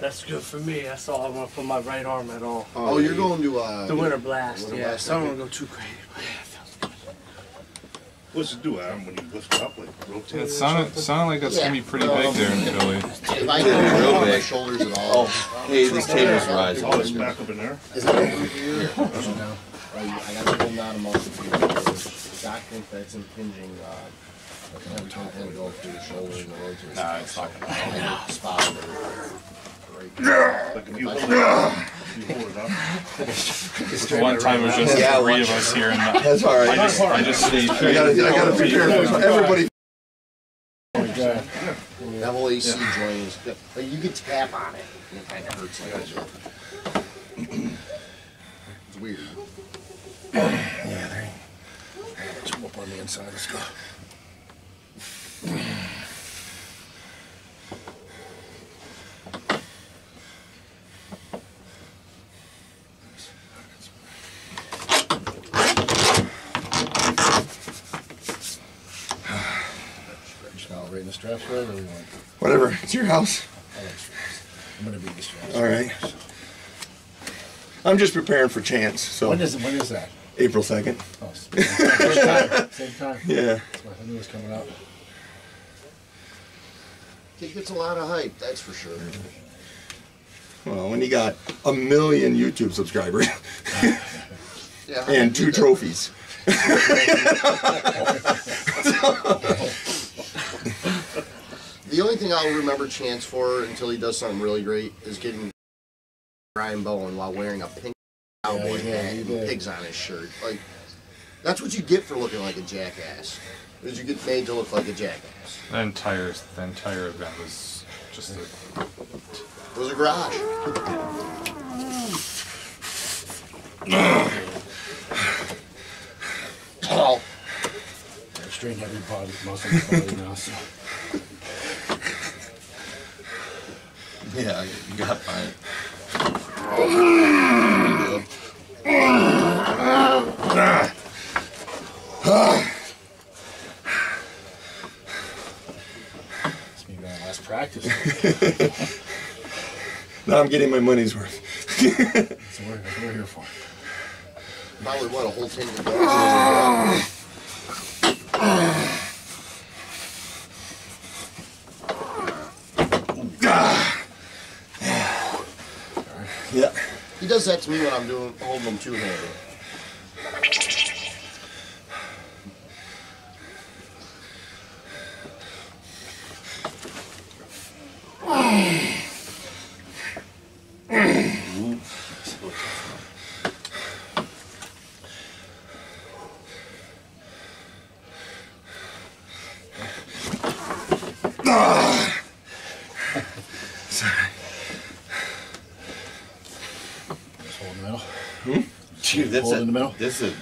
That's good for me. That's all I want for my right arm at all. Oh, you're going to uh, The winter blast, Winter yeah. blast, so I don't want to go too crazy. But yeah, it feels good. What's it do, Adam, when you lift it up, like rotate? It sounded, sounded like that's gonna be pretty big there in Philly. If I can Real move my big. shoulders at all. Oh, hey, these tables rise. Oh, it's back up in there? Is that over here? I gotta pull down a muscle here. Doc think that's impinging rod. But then every time I go through the shoulder and the rotator. Nah, it's not gonna I get the spot there. Like if you hold it up, you hold it up. One time it was just Yeah, three of us here, and I That's all right. just, I just stayed. I gotta, I gotta prepare for everybody. That whole AC joint is, like you can tap on it and it kinda hurts a little. It's weird. Yeah, there Jump up on the inside, let's go. Now, right in the straps, or we want? Whatever. It's your house. I like straps. I'm gonna be the straps. All right. I'm just preparing for chance. So When is, when is that? April second. Oh, same time, same time. Yeah. That's why I knew it was coming up. It gets a lot of hype, that's for sure. Well, when you got a million YouTube subscribers Yeah, and two trophies. The only thing I'll remember Chance for until he does something really great is getting Brian Bowen while wearing a pink cowboy yeah, hat and did. pigs on his shirt. Like, that's what you get for looking like a jackass. Is you get made to look like a jackass. The entire, the entire event was just a It was a garage. oh, I strained every body muscle in my body now, so. Yeah, you got fine. It's me my last practice. Now I'm getting my money's worth. That's what we're, that's what we're here for. probably what a whole tin of donuts. Yeah. He does that to me when I'm doing holding them two handed. Hmm? Just hold in the middle. Dude, that's Hold a, in the middle. This is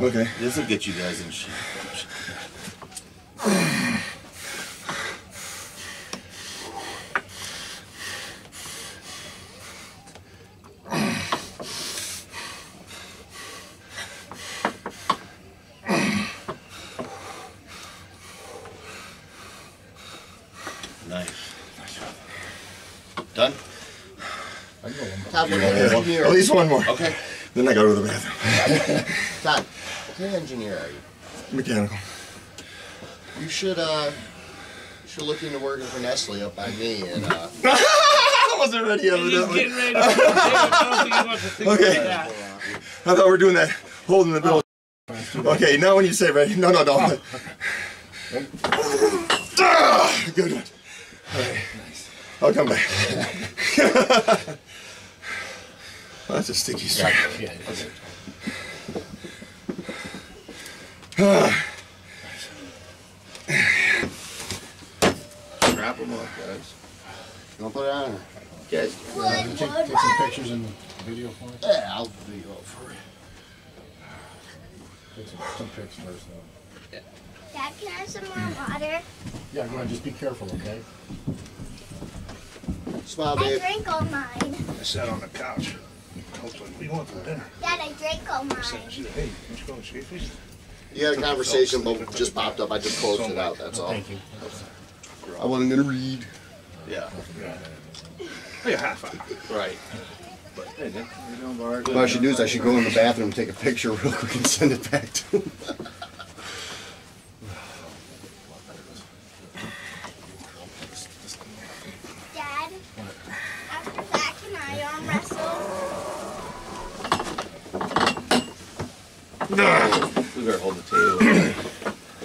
Okay. this will get you guys in shape. Nice. Done? Todd, what kind engineer? At least one more. Okay, Then I go to the bathroom. Todd, what kind of engineer are you? Mechanical. You should uh, you should look into working for Nestle up by me and uh, I wasn't ready He's evidently. getting ready to I don't think he wants to think Okay. I thought we were doing that holding the bill. Okay, now when you say ready. No, no, no. Ah, Good one. All right. I'll come back. Well, that's a sticky strap. Yeah, okay. Strap them up, guys. don't put it on her. Guys. Uh, take, take some pictures and video for me. Yeah, I'll video it for you. Take some, some pics first. though. Dad, can I have some more water? Yeah, go ahead. Just be careful, okay? Smile, babe. I babe. drank all mine. I sat on the couch. I what do you want for dinner? Dad, I drank all mine. she said, hey, why you go to Chaffee's? You had a conversation, but just popped up. I just closed it out. That's all. Thank you. I wasn't gonna read. Yeah. Oh, like a half hour. Right. But hey, you doing, Bart? What I should do is I should go in the bathroom, take a picture real quick, and send it back to him. Dad, after Zach and I arm wrestle, We better hold the table.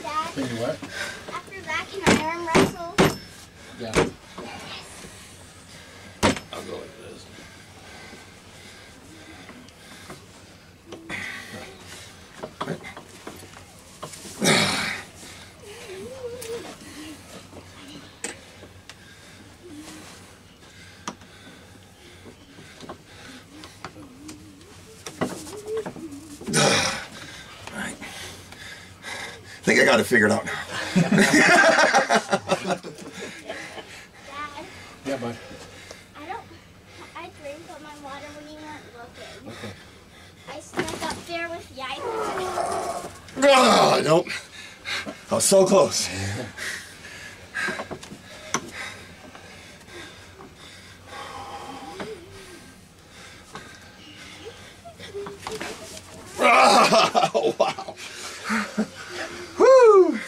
Dad, Can you what? after Zach and I arm wrestle, Yeah. I'll go like this. I think I got it figured out now. Yeah, bud. I don't, I drank all my water when you weren't looking. Okay. I snuck up there with the iPad. Ah, nope. I was so close. Ah, wow. Woo.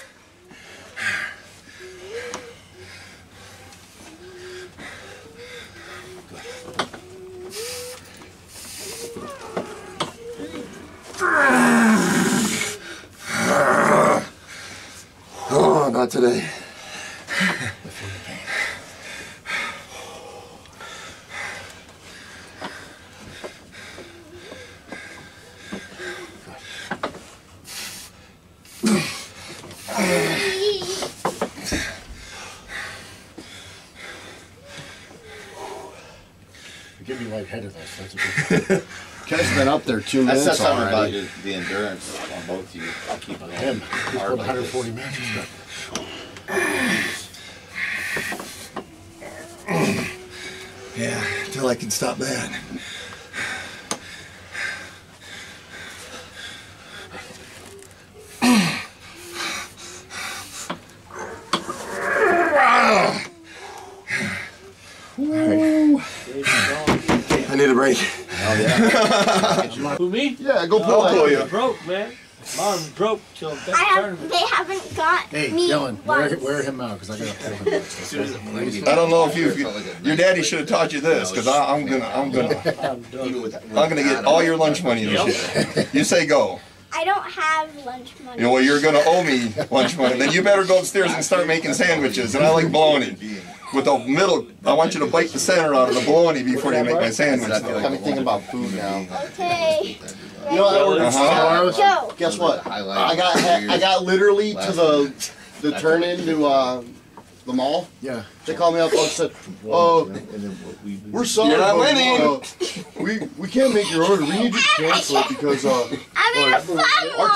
Oh, not today. You get me lightheaded though, so that's a good Ken's been up there two That minutes says something about already. your, the endurance on both of you. I'll keep it Him. He's hard put like this. 140 matches. Yeah, until I can stop that. I need a break. Who me? Yeah, go pull Oh, pull I'm you. broke, man. Mom's broke till next I have, tournament. they haven't got Hey, me Dylan, wear, once. wear him out because I gotta pull him next. I don't know if you, your daddy should have taught you this, because I'm gonna, I'm gonna, I'm done. Even with, I'm gonna get all your lunch money this year. You say go. I don't have lunch money. You know, well, you're gonna owe me lunch money. Then you better go upstairs and start making sandwiches. And I like bologna. With the middle, I want you to bite the center out of the bologna before you make my sandwich. I'm thinking about food now. Okay. You know, I ordered Uh-huh. Star Joe. Guess what? I got I got literally to the the turn into uh, the mall. Yeah. They called me up and said, "Oh, we're sorry, You're not but, winning." uh, we we can't make your order. We need you to cancel it because uh, I'm in a our fun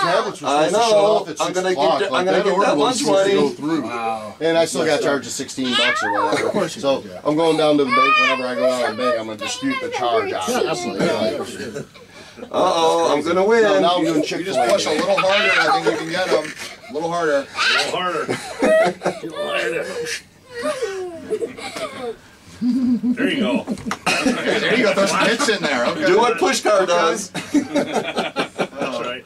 tablets were I supposed to shut know. off at I'm six gonna get o'clock. that- Like, I'm gonna get order that was lunch supposed to money. go through. Wow. And I still got charged a 16 bucks or whatever. Of course so I'm going down to the bank whenever I go down to the bank. I'm gonna dispute the charge. Obviously. Like, Uh oh, I'm gonna win. no, now I'm doing Chick You just push a A. little harder, I think you can get them. A little harder. A little harder. there you go. There you go, throw some hits in there, okay? Do what Pushkar does. That's right.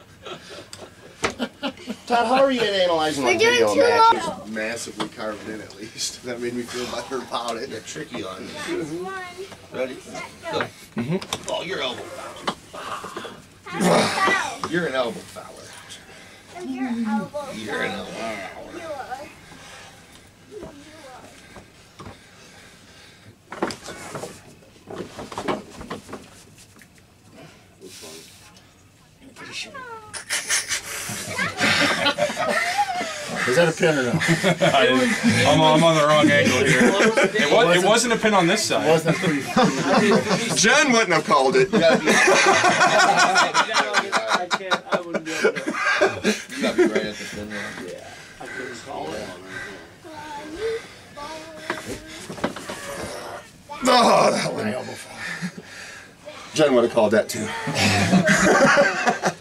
Todd, how are you analyzing my We're doing video two matches? more. Massively carved in at least. That made me feel better about it. They're tricky on you. That's one. Ready? Set, go. Mm-hmm. Oh, you're elbow. How's it go? You're an elbow fouler. And your elbow. You're an elbow You Is that a pin or no? I, I'm, I'm on the wrong angle here. It, was, it wasn't a pin on this side. Wasn't pretty? Jen wouldn't have called it. You gotta be, I can't. I wouldn't be able to. you gotta be right at the thin line. Yeah, I couldn't call it. Oh, that one. My elbow fall. Jen would have called that too.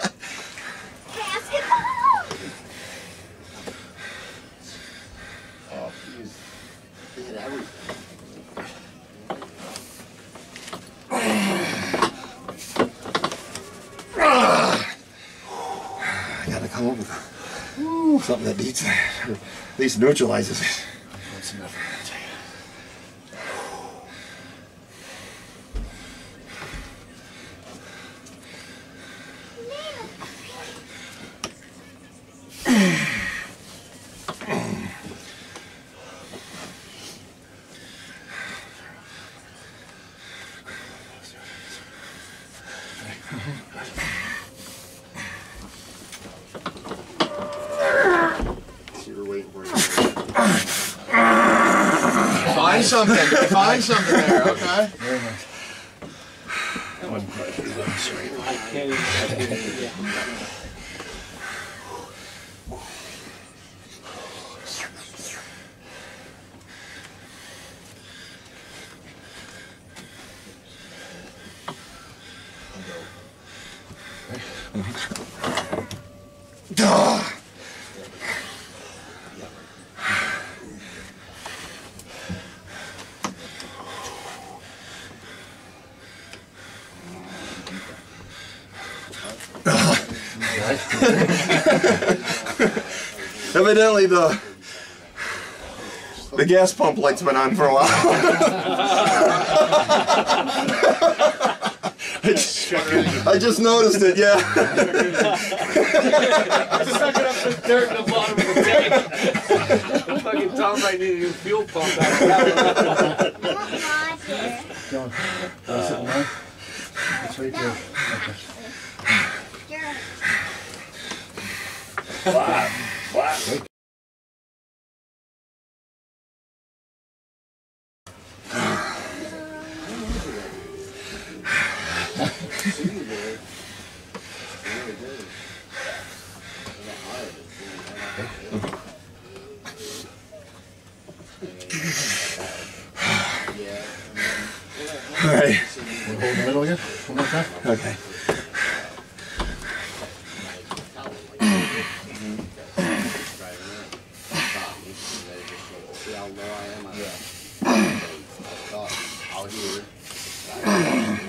I was. I gotta come up with something that beats that, or at least neutralizes it. Find something. Find something there, okay? Very nice. I can't even. I can't Evidently the the gas pump light's been on for a while. I just, I just noticed it, yeah. Sucking up the dirt in the bottom of the tank. Fucking Tom might need a new fuel pump after that one. Oh, Roger. John, wanna sit? It's right there. Okay. Sure. All right. Wanna hold the middle again? One more time? Okay. See how low I am? I thought out here.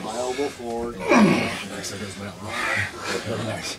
My elbow forward. Nice, that goes that. Very nice.